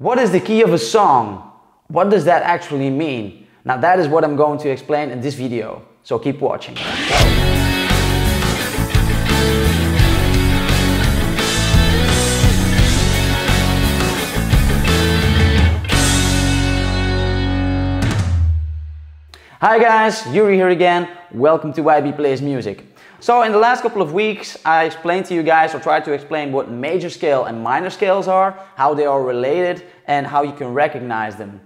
What is the key of a song? What does that actually mean? Now that is what I'm going to explain in this video, so keep watching. Hi guys, Yuri here again. Welcome to YB Plays Music. So in the last couple of weeks, I explained to you guys or tried to explain what major scale and minor scales are, how they are related, and how you can recognize them.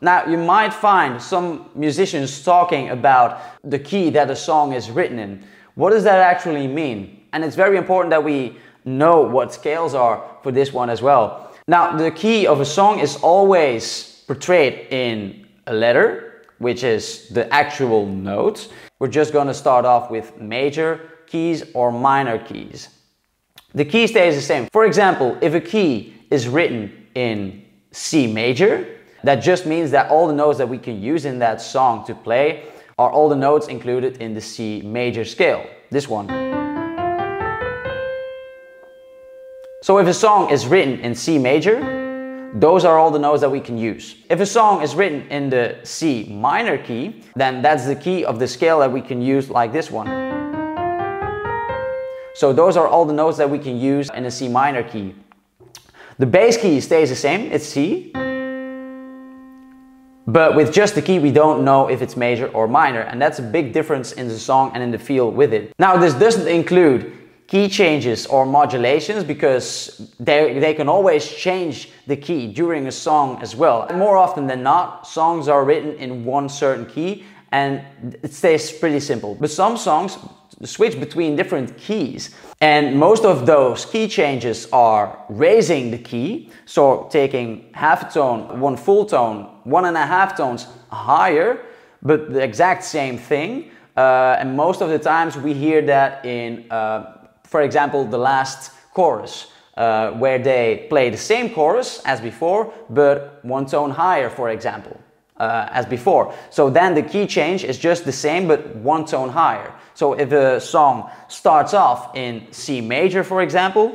Now, you might find some musicians talking about the key that a song is written in. What does that actually mean? And it's very important that we know what scales are for this one as well. Now, the key of a song is always portrayed in a letter, which is the actual notes. We're just going to start off with major keys or minor keys. The key stays the same. For example, if a key is written in C major, that just means that all the notes that we can use in that song to play are all the notes included in the C major scale. This one. So if a song is written in C major, those are all the notes that we can use. If a song is written in the C minor key, then that's the key of the scale that we can use like this one. So those are all the notes that we can use in a C minor key. The base key stays the same, it's C. But with just the key, we don't know if it's major or minor. And that's a big difference in the song and in the feel with it. Now, this doesn't include key changes or modulations because they, they can always change the key during a song as well. More often than not, songs are written in one certain key and it stays pretty simple. But some songs switch between different keys and most of those key changes are raising the key, so taking half a tone, one full tone, one and a half tones higher, but the exact same thing. Uh, and most of the times we hear that in uh, for example, the last chorus, uh, where they play the same chorus as before, but one tone higher, for example, uh, as before. So then the key change is just the same, but one tone higher. So if a song starts off in C major, for example,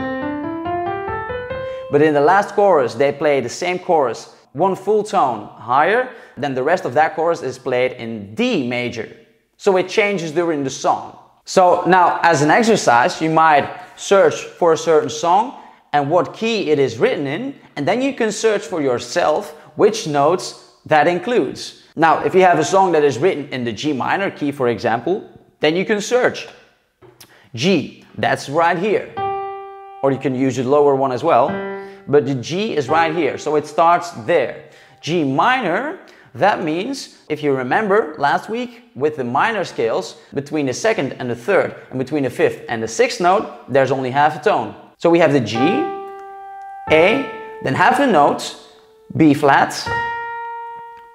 but in the last chorus they play the same chorus one full tone higher, then the rest of that chorus is played in D major. So it changes during the song. So now as an exercise, you might search for a certain song and what key it is written in, and then you can search for yourself which notes that includes. Now, if you have a song that is written in the G minor key, for example, then you can search G, that's right here. Or you can use the lower one as well, but the G is right here, so it starts there. G minor that means, if you remember last week with the minor scales, between the second and the third, and between the fifth and the sixth note, there's only half a tone. So we have the G, A, then half the notes, B flat,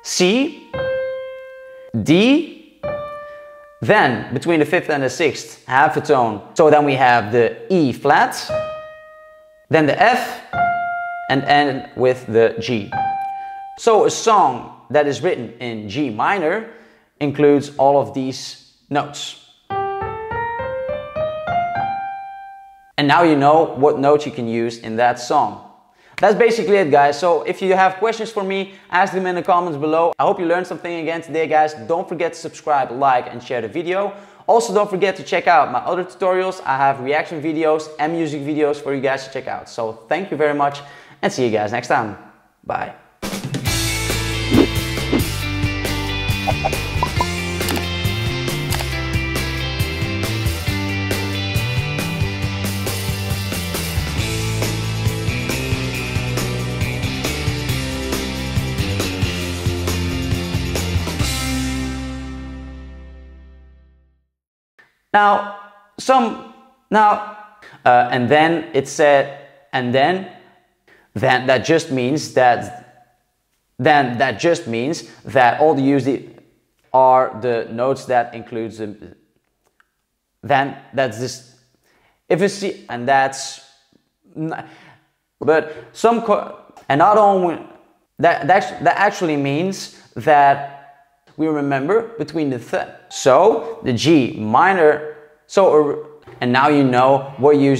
C, D, then between the fifth and the sixth, half a tone. So then we have the E flat, then the F, and end with the G. So a song that is written in G minor includes all of these notes. And now you know what notes you can use in that song. That's basically it guys. So if you have questions for me, ask them in the comments below. I hope you learned something again today guys. Don't forget to subscribe, like and share the video. Also don't forget to check out my other tutorials. I have reaction videos and music videos for you guys to check out. So thank you very much and see you guys next time. Bye. Now, some, now, uh, and then it said, and then, then that just means that, then that just means that all the USD are the notes that includes the, then that's this, if you see, and that's, but some, and not only, that, that, that actually means that we remember between the th. So the G minor, so, and now you know what you